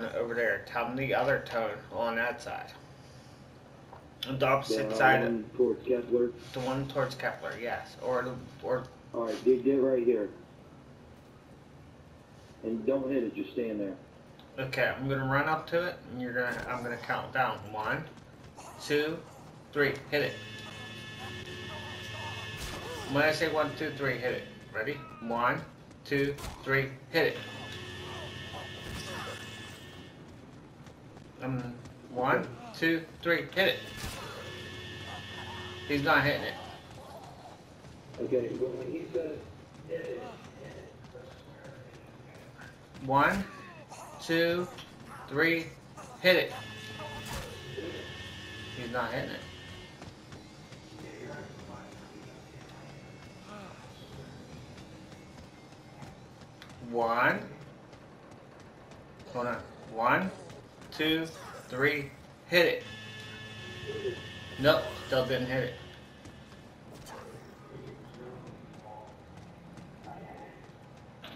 over there. Tell him the other tone on that side. On the opposite The side, one towards Kepler. the one towards Kepler, yes. Or, the- or, All right, dig it right here. And don't hit it, just stand there. okay, I'm gonna run up to it, and you're gonna, I'm gonna count down. One, two, three, hit it. When I say one, two, three, hit it. Ready? One, two, three, hit it. Um, one, two, three, hit it. He's not hitting it. Okay, when he says hit it, One, two, three, hit it. He's not hitting it. One. Hold on. One, two, three, hit it. Nope, still didn't hit it.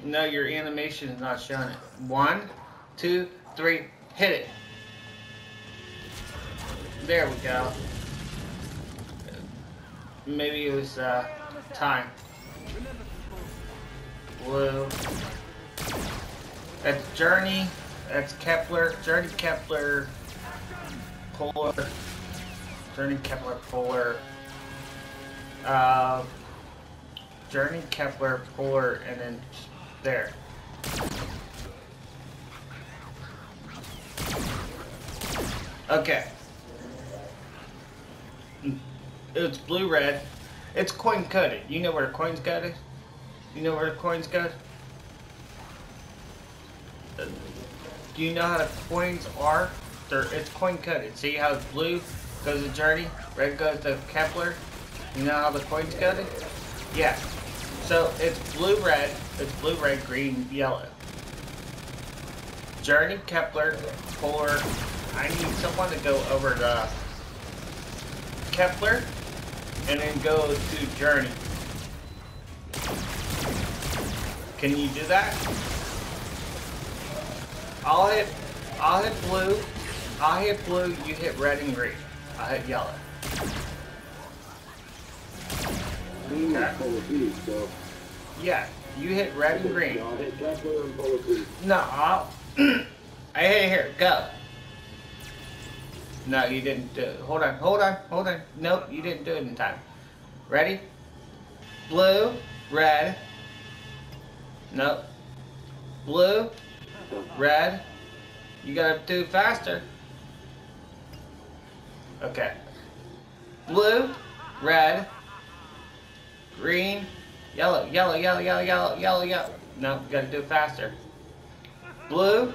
No, your animation is not showing it. One, two, three, hit it. There we go. Maybe it was uh, time. Blue. That's Journey. That's Kepler. Journey Kepler. Polar. Journey Kepler Polar. Uh, Journey Kepler Polar, and then there. Okay. It's blue red. It's coin coded. You know where the coins it? You know where the coins got? Uh, Do you know how the coins are? They're, it's coin coded. See how blue goes to Journey, red goes to Kepler. You know how the coins coded? Yeah. So it's blue red, it's blue red, green, yellow. Journey, Kepler, Polar. I need someone to go over to Kepler and then go to Journey. Can you do that? I'll hit I'll hit blue. I'll hit blue, you hit red and green. I'll hit yellow. Okay. Yeah, you hit red and green. I'll hit Kepler and of. No, I'll. I hit here. Go. No, you didn't do it. Hold on, hold on, hold on. Nope, you didn't do it in time. Ready? Blue, red. Nope. Blue, red. You gotta do faster. Okay. Blue, red, green, yellow, yellow, yellow, yellow, yellow, yellow, yellow. No, gotta do faster. Blue,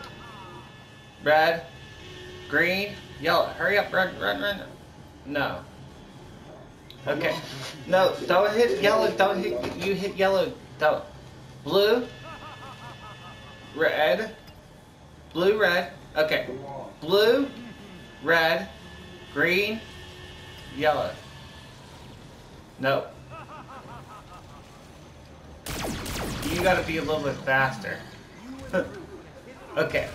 red, green, yellow. Hurry up, run, run, run. No. Okay. No, don't hit yellow. Don't hit. You hit yellow. Don't. Blue, red, blue, red. Okay. Blue, red, green, yellow. No. You gotta be a little bit faster. okay.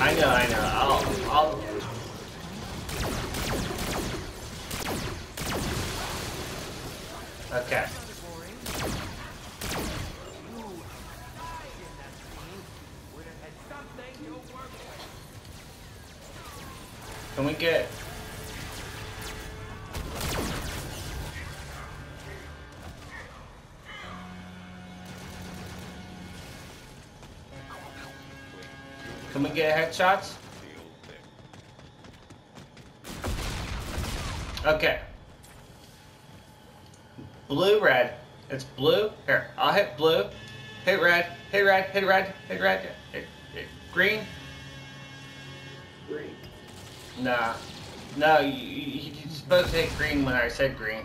I know, I know. I'll, I'll. Okay. Can we get? Can we get headshots? Okay. Blue, red. It's blue. Here, I'll hit blue. Hit red. Hit red. Hit red. Hit red. Hit, hit green. Green. Nah. No, you, you, you're supposed to hit green when I said green.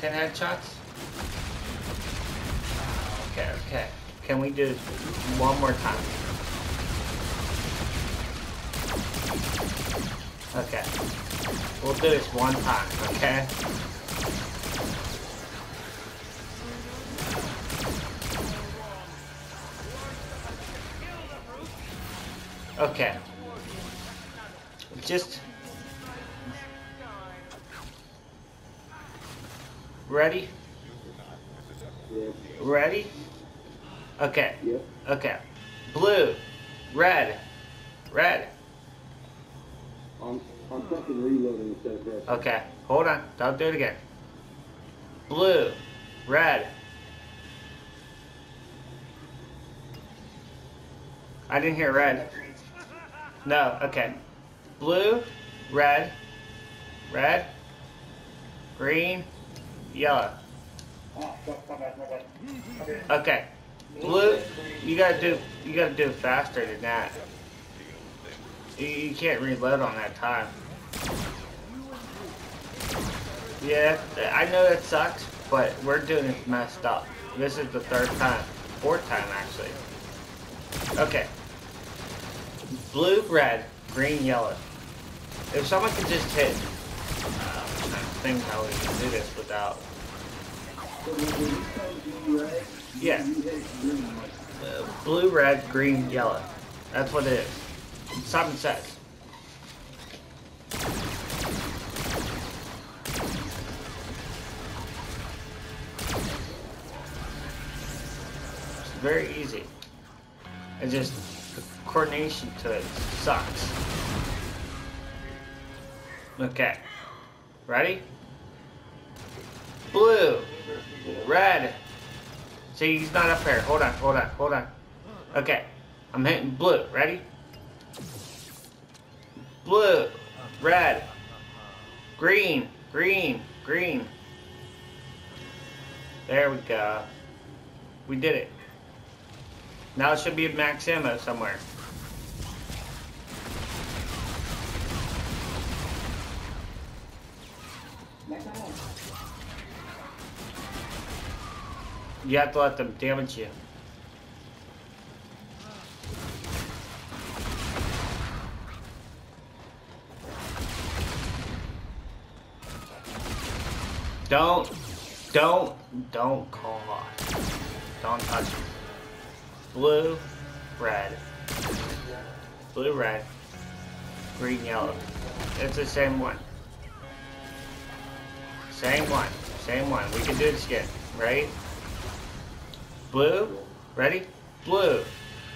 Ten headshots? Okay, okay. Can we do one more time? Okay. We'll do this one time, okay? Okay. Just ready? Yeah. Ready? Okay. Okay. Blue, red, red. I'm, I'm fucking reloading instead of pressing. Okay. Hold on. Don't do it again. Blue, red. I didn't hear red. No. Okay. Blue, red, red, green, yellow. Okay. Blue, you gotta do you gotta do faster than that. You, can't reload on that time. Yeah, I know that sucks, but we're doing it messed up. This is the third time, fourth time actually. Okay. Blue, red, green, yellow. If someone could just hit, uh, to think how we can do this without. Yeah. Uh, blue, red, green, yellow. That's what it is. Simon says. It's very easy. It's just coordination to it sucks. Okay. Ready? Blue, red, See, he's not up there. Hold on, hold on, hold on. Okay, I'm hitting blue. Ready? Blue, red, green, green, green. There we go. We did it. Now it should be max ammo somewhere. You have to let them damage you. Don't, don't, don't call off. Don't touch. Blue, red. Blue, red. Green, yellow. It's the same one. Same one. Same one. We can do this again, right? Blue, ready? Blue,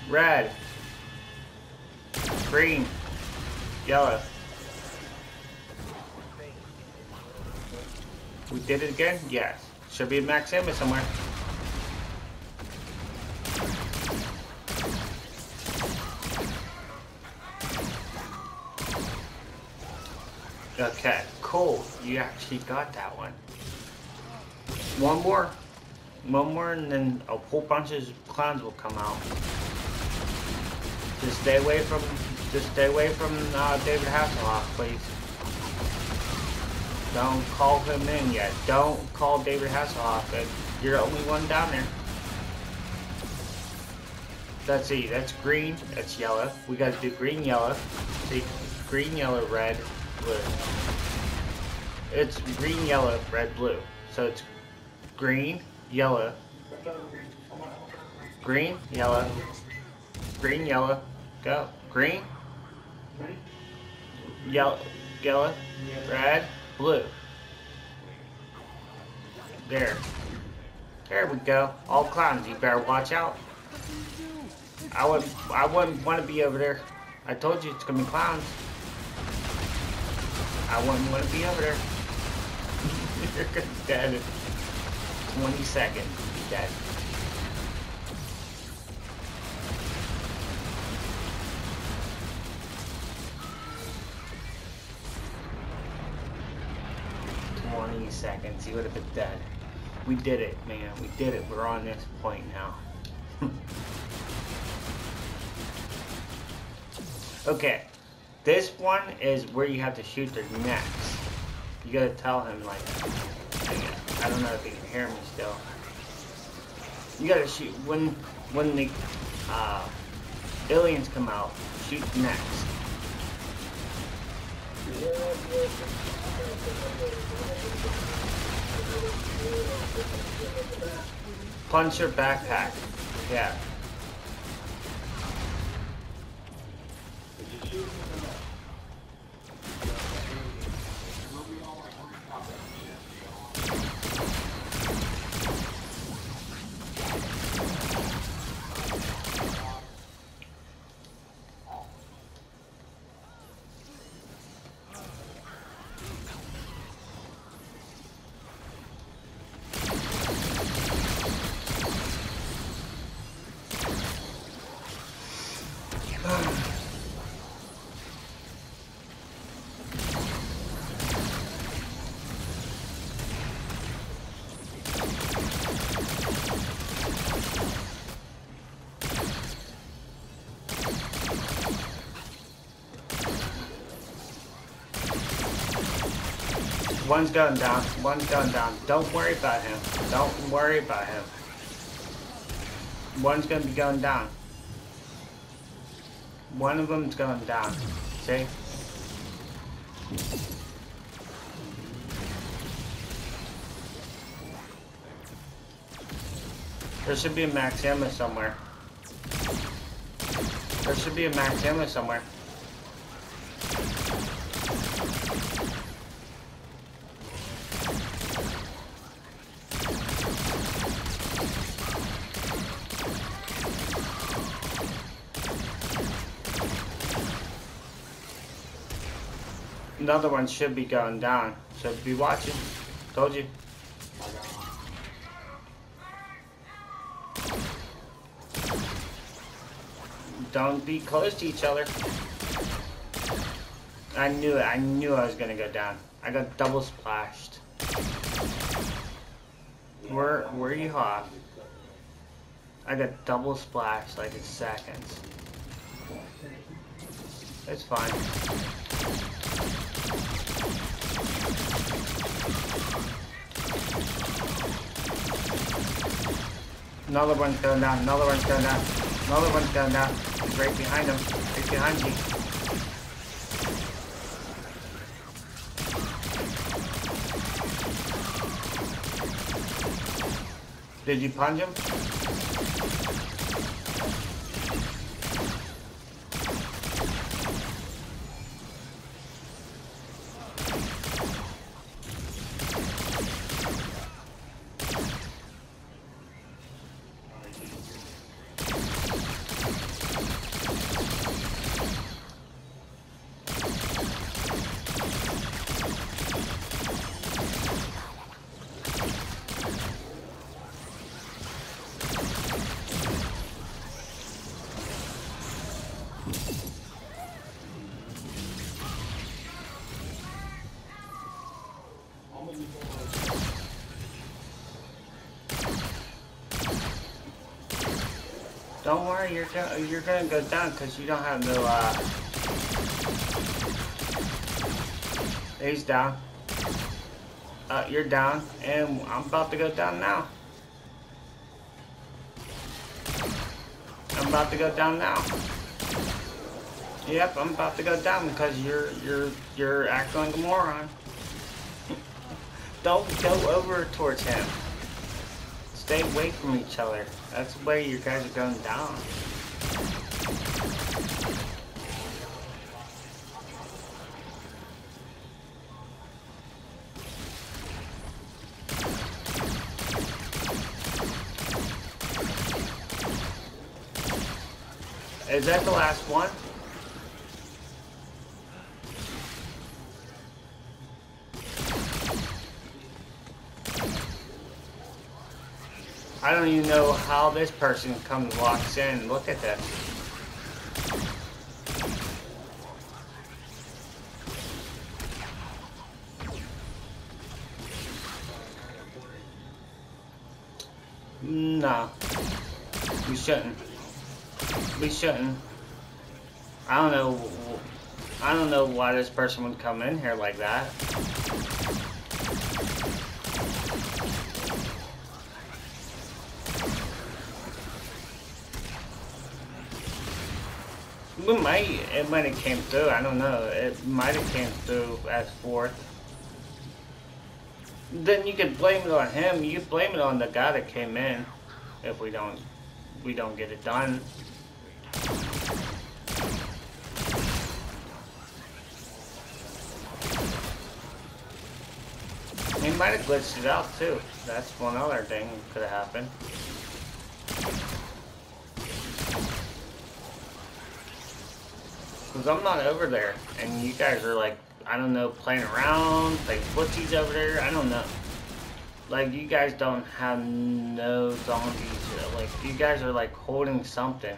red, green, yellow. We did it again? Yes. Should be max ammo somewhere. Okay, cool. You actually got that one. One more. One more and then a whole bunch of clowns will come out. Just stay away from, just stay away from uh, David Hasselhoff, please. Don't call him in yet. Don't call David Hasselhoff. You're the only one down there. Let's see, that's green, that's yellow. We gotta do green, yellow. See, green, yellow, red, blue. It's green, yellow, red, blue. So it's green, yellow, green, yellow, green, yellow, go. Green, yellow, yellow, red, blue. There. There we go. All clowns, you better watch out. I wouldn't, I wouldn't want to be over there. I told you it's gonna be clowns. I wouldn't want to be over there. You're gonna dead. 20 seconds. Be dead. Twenty seconds. You would have been dead. We did it, man. We did it. We're on this point now. okay. This one is where you have to shoot the necks. You gotta tell him, like, I don't know if he can hear me still. You gotta shoot, when, when the, uh, aliens come out, shoot next. Punch your backpack. Yeah. One's going down. One's going down. Don't worry about him. Don't worry about him. One's gonna be going down. One of them's going down. See? There should be a max ammo somewhere. There should be a max ammo somewhere. Another one should be going down. So be watching. Told you. Don't be close to each other. I knew it. I knew I was gonna go down. I got double splashed. Where, where are you off? I got double splashed like in seconds. It's fine. Another one's going down, another one's going down, another one's going down. He's right behind him, right behind you. Did you punch him? Don't worry, you're gonna you're gonna go down because you don't have no. uh... He's down. Uh, you're down, and I'm about to go down now. I'm about to go down now. Yep, I'm about to go down because you're you're you're acting like a moron. Don't go over towards him. Stay away from each other. That's the way you guys are going down. Is that the last one? I don't even know how this person comes walks in. Look at this. No. We shouldn't. We shouldn't. I don't know. I don't know why this person would come in here like that. We might, it might have came through, I don't know. It might have came through as fourth. Then you could blame it on him. You blame it on the guy that came in. If we don't, we don't get it done. He might have glitched it out too. That's one other thing could have happened. Because I'm not over there. And you guys are like, I don't know, playing around, like footsies over there. I don't know. Like, you guys don't have no donkeys. Like, you guys are like holding something.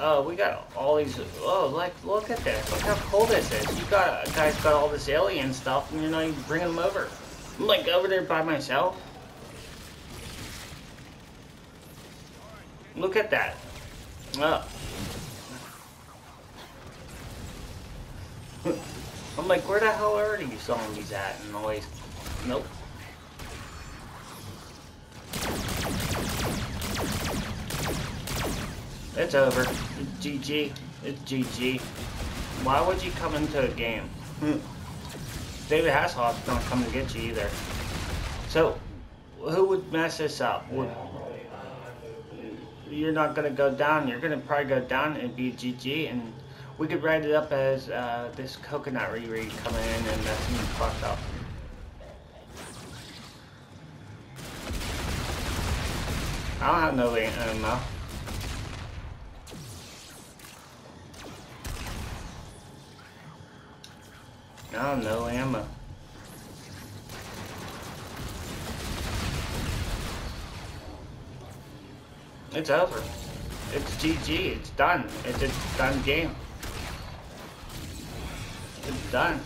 Oh, we got all these. Oh, like, look at this. Look how cool this is. You got guys got all this alien stuff, and you're not even bringing them over. I'm like over there by myself. Look at that. Oh. I'm like, where the hell are these zombies at? And always, nope. It's over. It's GG. It's GG. Why would you come into a game? Hmm. David Hasselhoff's not coming to get you either. So, who would mess this up? Would, you're not gonna go down. You're gonna probably go down and be GG, and we could write it up as uh, this coconut reread coming in and that's me fucked up. I don't have no ammo. No, no ammo. It's over. It's GG. It's done. It's a done game. It's done.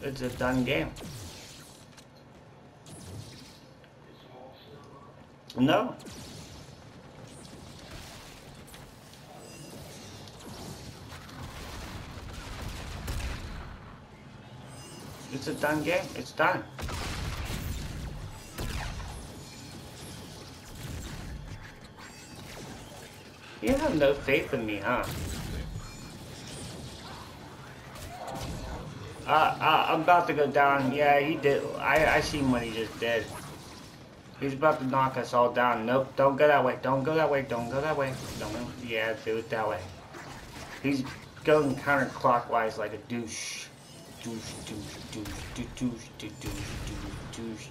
It's a done game. No. It's a done game. It's done. You have no faith in me, huh? Uh, uh, I'm about to go down. Yeah, he did. I, I seen what he just did. He's about to knock us all down. Nope, don't go that way. Don't go that way. Don't go that way. Don't. Yeah, do it that way. He's going counterclockwise like a douche. Douche, douche, douche, douche, douche, douche, douche, douche.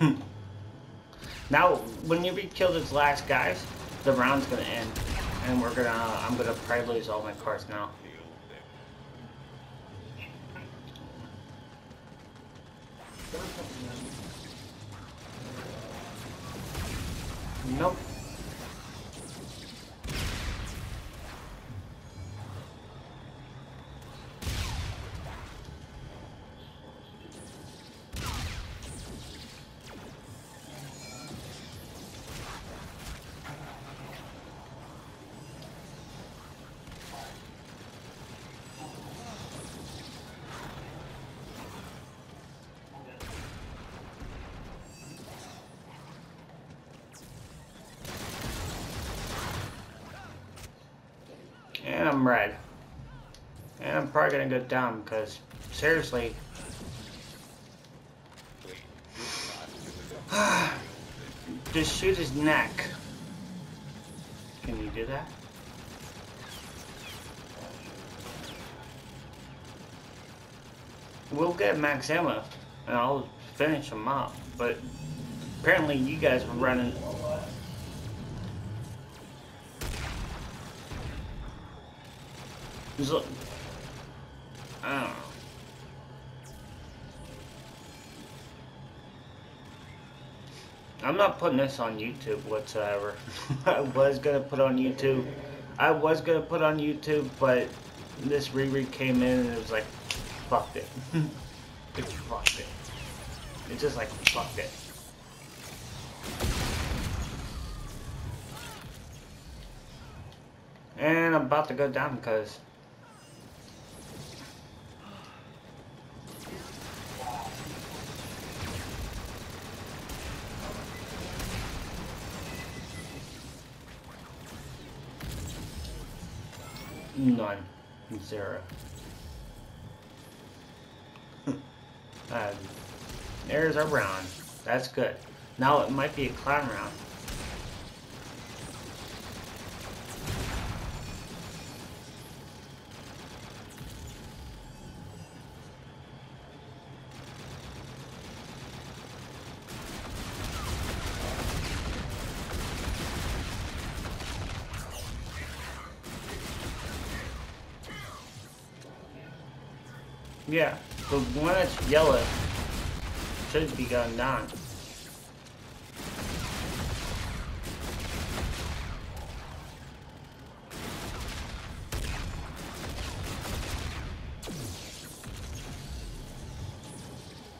Hmm. Now, when you kill those last guys, the round's gonna end, and we're gonna. I'm gonna probably lose all my cards now. Nope. And gonna go dumb, because, seriously. Just shoot his neck. Can you do that? We'll get max ammo and I'll finish him up. But apparently you guys were running So, I don't know. I'm not putting this on YouTube whatsoever. I was gonna put on YouTube. I was gonna put on YouTube, but this reread came in and it was like, fucked it. it fucked it. It's just like, fucked it. And I'm about to go down because None. Zero. um, there's our round. That's good. Now it might be a clown round. Yeah, the one that's yellow should be going down.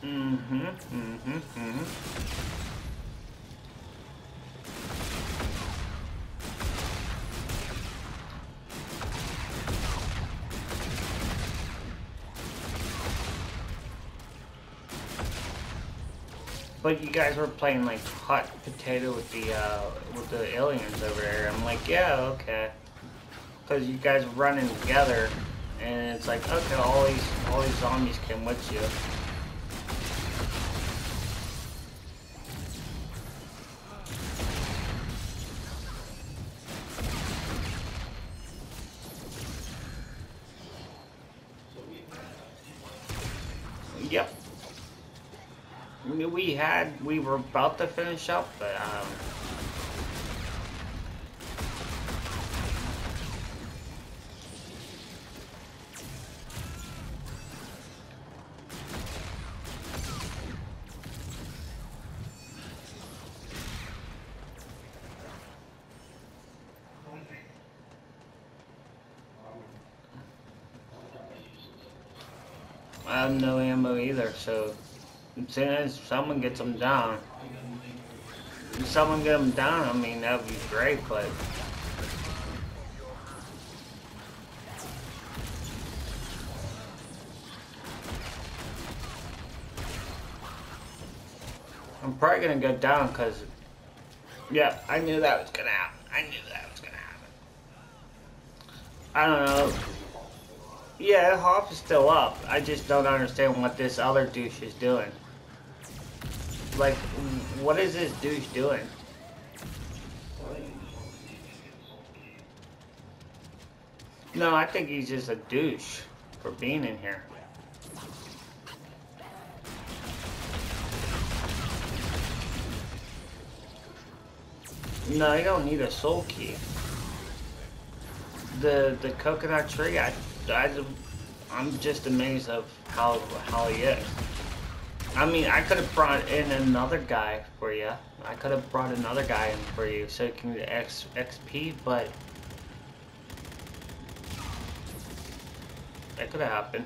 Mm-hmm, mm-hmm, mm-hmm. But you guys were playing like hot potato with the uh, with the aliens over there. I'm like, yeah, okay. Cause you guys running together, and it's like, okay, all these all these zombies came with you. We were about to finish up, but um, I have no ammo either, so as soon as someone gets them down, if someone get them down, I mean, that would be great, but... I'm probably gonna go down, because... Yeah, I knew that was gonna happen. I knew that was gonna happen. I don't know. Yeah, Hoff is still up. I just don't understand what this other douche is doing. Like, what is this douche doing? No, I think he's just a douche for being in here. No, you don't need a soul key. The the coconut tree, I, I I'm just amazed of how how he is. I mean, I could have brought in another guy for you. I could have brought another guy in for you so you can get X, XP, but that could have happened.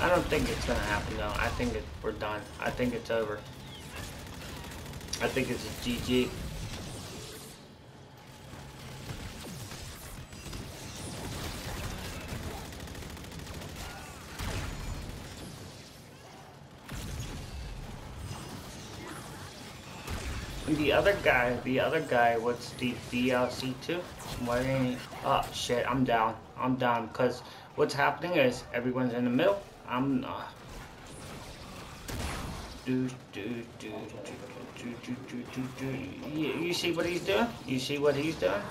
I don't think it's gonna happen though. I think it, we're done. I think it's over. I think it's a GG. The other guy, the other guy, what's the DLC to? Why ain't Oh, shit, I'm down. I'm down, because what's happening is everyone's in the middle. I'm not. Do, do, do, do, do, do, do, do, you see what he's doing? You see what he's doing?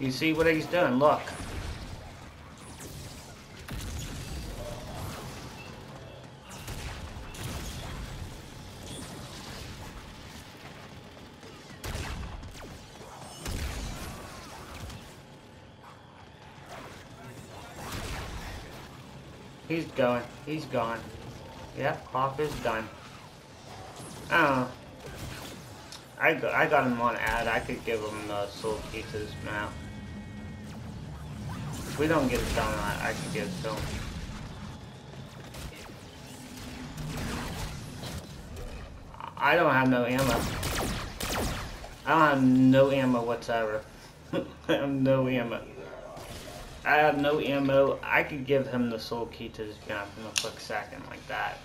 You see what he's doing? Look. He's going. He's gone. Yep, Hoff is done. I. I I got him on ad. I could give him the soul key now. If we don't get it done, I, I could give it to him. I don't have no ammo. I don't have no ammo whatsoever. I have no ammo. I have no ammo. I could give him the soul key to his gun in a quick second like that.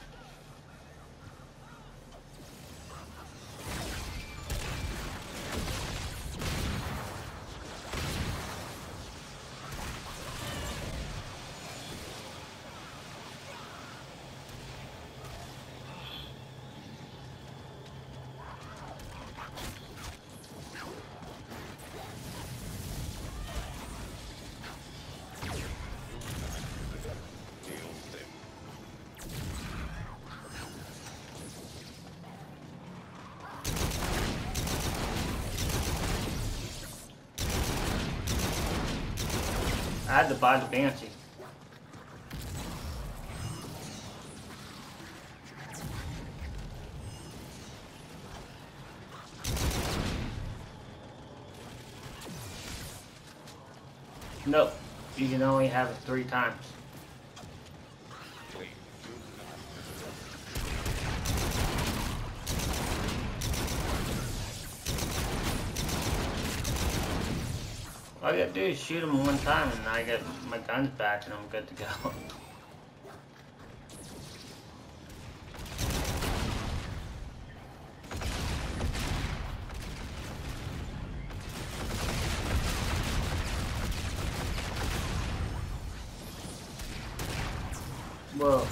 Nope. you can only have it three times. All you gotta do is shoot him one time and I get my guns back and I'm good to go. Whoa.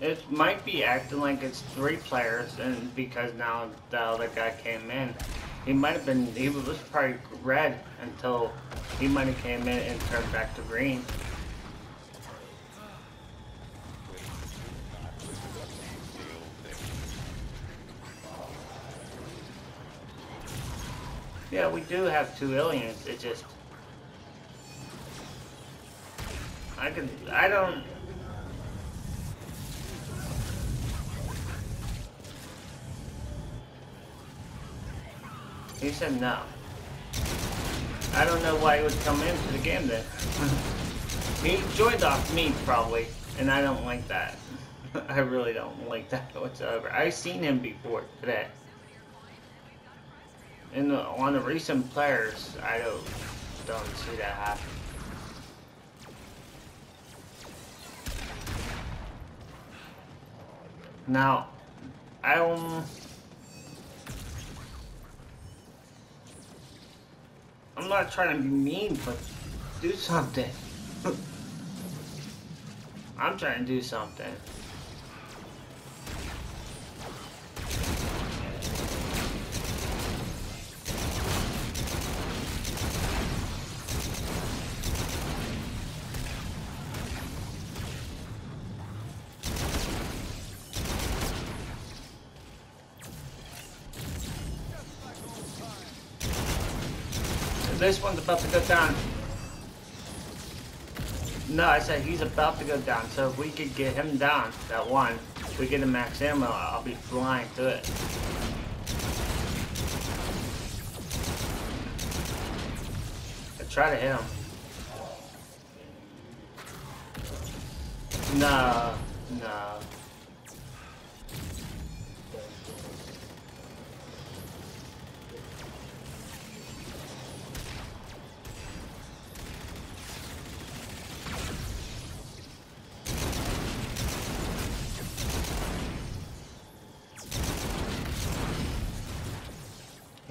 It might acting like it's three players, and because now the other guy came in, he might have been he was probably red until he might have came in and turned back to green. Yeah, we do have two aliens. It just I can I don't He said no. I don't know why he would come into the game then. he joined off me probably, and I don't like that. I really don't like that whatsoever. I've seen him before today. And uh, on the recent players, I don't don't see that happen. Now, I don't. I'm not trying to be mean, but do something. I'm trying to do something. About to go down. No, I said he's about to go down, so if we could get him down, that one, we get a max ammo, I'll be flying to it. I try to hit him. No, no.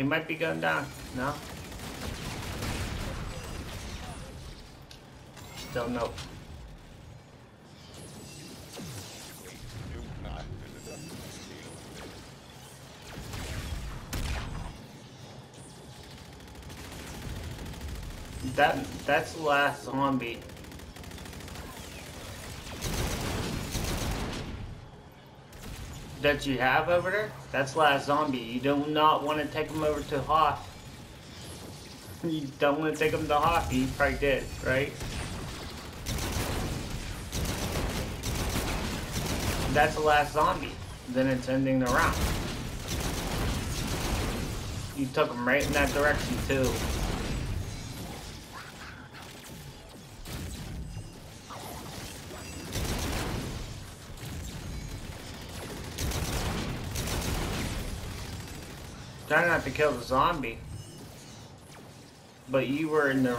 Might be going down. No? Still nope. That that's the last zombie. That you have over there, that's last zombie. You do not want to take him over to Hoff. You don't want to take him to Hoff. He probably did, right? That's the last zombie. Then it's ending the round. You took him right in that direction too. To kill the zombie. But you were in the...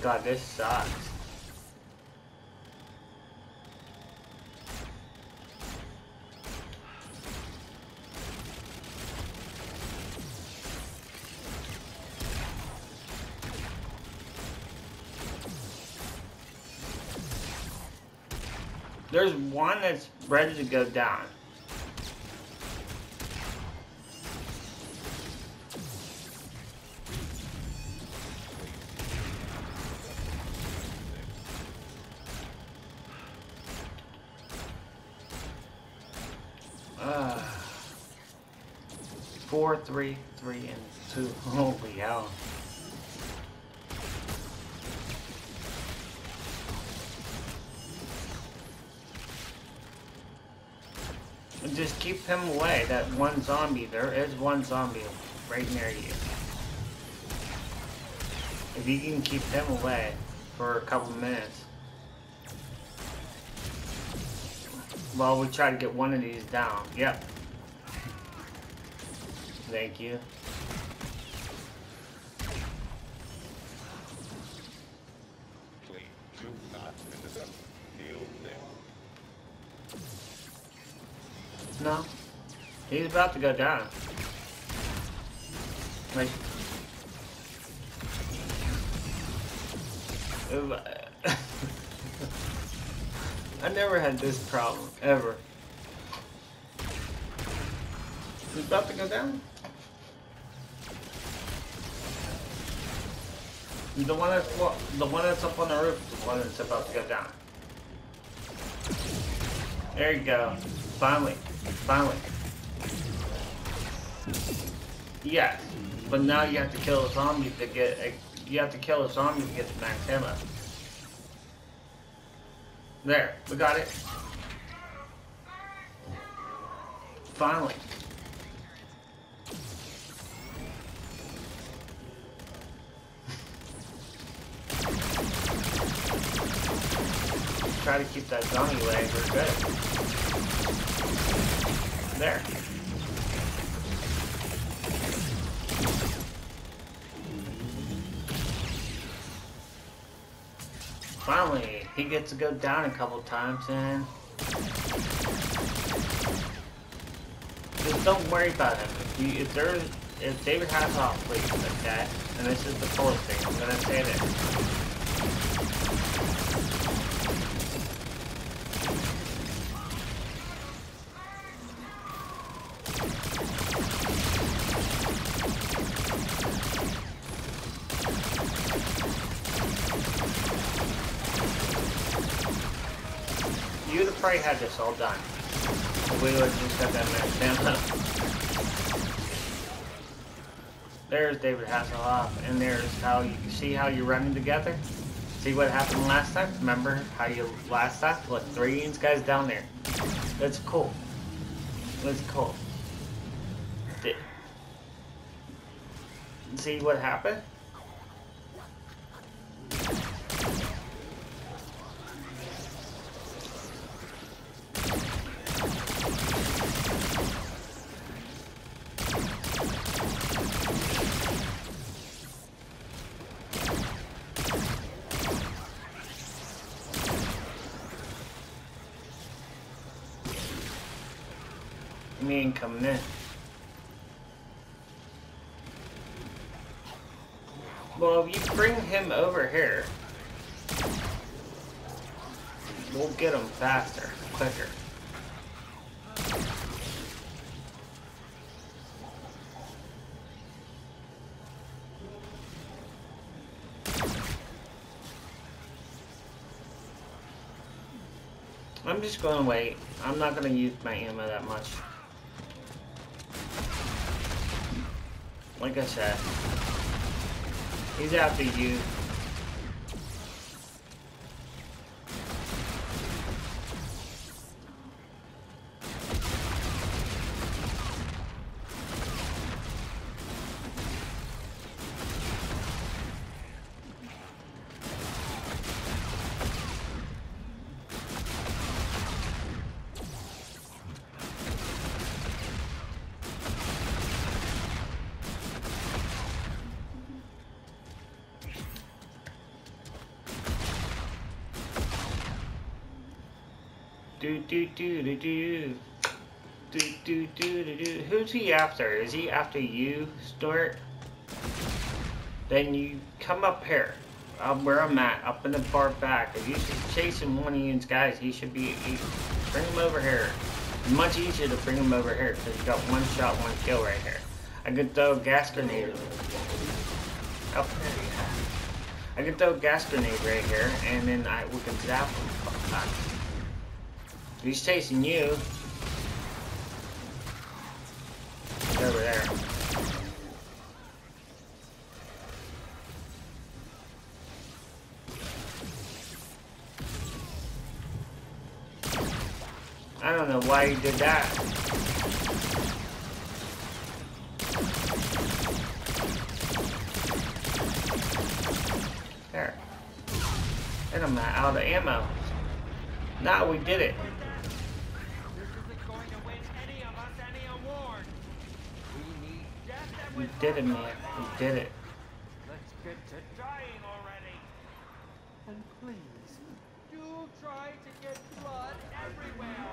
God, this sucks. One that's ready to go down. Uh, four, three, three, and two. Holy hell. Keep him away. That one zombie. There is one zombie right near you. If you can keep him away for a couple minutes. While we try to get one of these down. Yep. Thank you. Please do not intercept Neil there. No. About to go down. Like. I- never had this problem, ever. He's about to go down. The one that's wa- the one that's up on the roof is the one that's about to go down. There you go. Finally. Finally. Yes. But now you have to kill a zombie to get a, you have to kill a zombie to get the max ammo. There, we got it. Finally. Try to keep that zombie away, we're good. There. Finally, he gets to go down a couple times and just don't worry about him. If, you, if there's if David Hasselhoff plays like that, and this is the fourth thing, I'm gonna say this. Probably had this all done. We would just got that max ammo. There's David Hasselhoff, and there's how you see how you're running together. See what happened last time? Remember how you last time? Look, three Ian's guys down there. That's cool. That's cool. See what happened? Coming in. Well, if you bring him over here, we'll get him faster, quicker. I'm just gonna wait. I'm not gonna use my ammo that much. Like I said, he's after you. Is he after you, Stuart? Then you come up here. Um, where I'm at, up in the far back. If you're chasing one of Ian's guys, he should be. He, bring him over here. It's much easier to bring him over here because you got one shot, one kill right here. I could throw a gas grenade. Up there, yeah. I could throw a gas grenade right here, and then I we can zap him. He's chasing you. Why he did that. There. And I'm out of ammo. Now we did it. We did it, man. We did it. Let's get to dying already. And please, do try to get blood everywhere.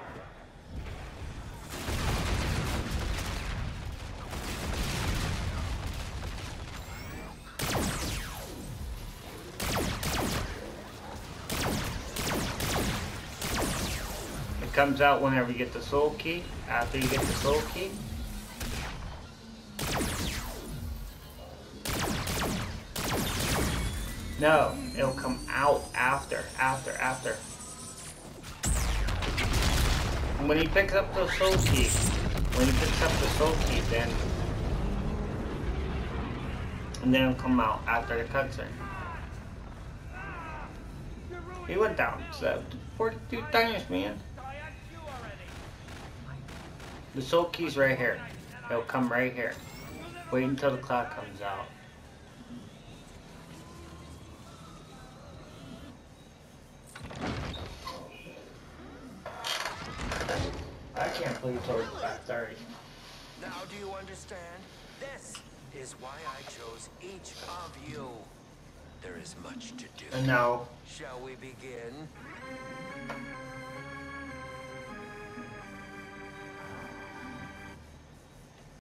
It comes out whenever you get the soul key. After you get the soul key. No, it'll come out after, after, after. When he picks up the soul key, when he picks up the soul key, then and then it'll come out after the cutscene. He went down so 42 times, man. The soul key's right here. It'll come right here. Wait until the clock comes out. I can't believe it's already 530. Now do you understand? This is why I chose each of you. There is much to do. And now, Shall we begin?